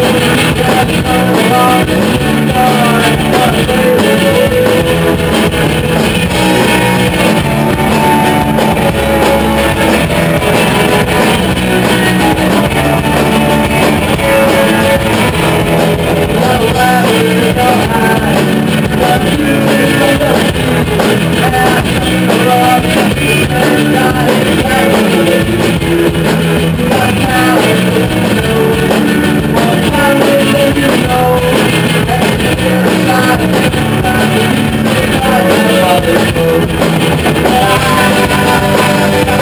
Thank Thank you.